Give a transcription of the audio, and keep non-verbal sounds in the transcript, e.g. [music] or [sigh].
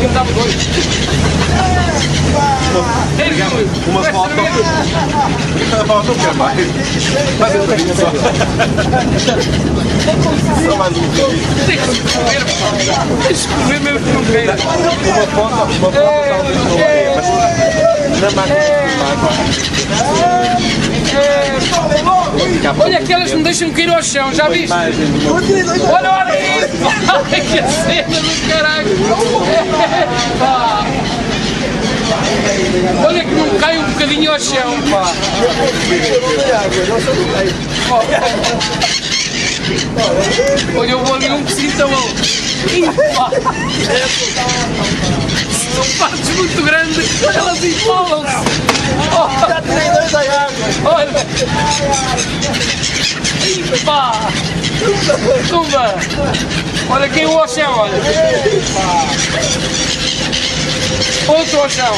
Pintava dois. Uma foto. Uma foto que é mais. Mas eu tenho só. Só mais um vídeo. Tem que se comer. Tem que se comer mesmo que não queira. Uma foto, uma foto não máquina de Olha que elas me deixam cair ao chão, já viste? Olha, olha! [laughs] Ai, que cena do caralho! Pá. Olha que não cai um bocadinho ao chão, pá! Olha, eu vou ali um pá. São partes muito grandes, elas enrolam-se! Já tirei dois da água. Olha! Pá! Tumba! Olha quem o ao olha! Ao chão!